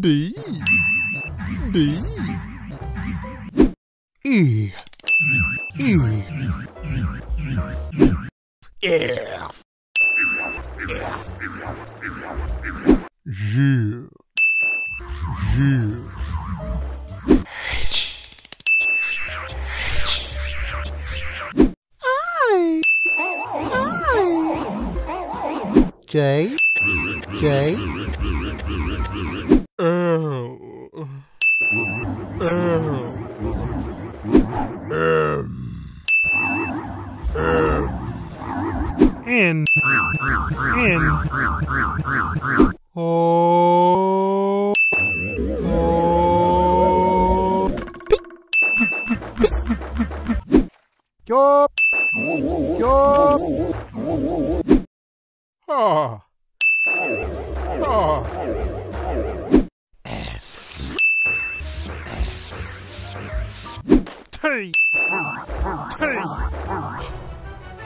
D D E E F G G I J J L L M M N N O O Yup Yup Ah Oh. S. S. T. T.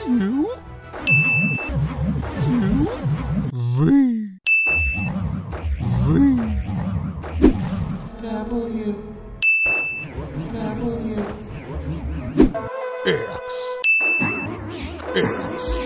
U. U. V. V. W. W. X. X.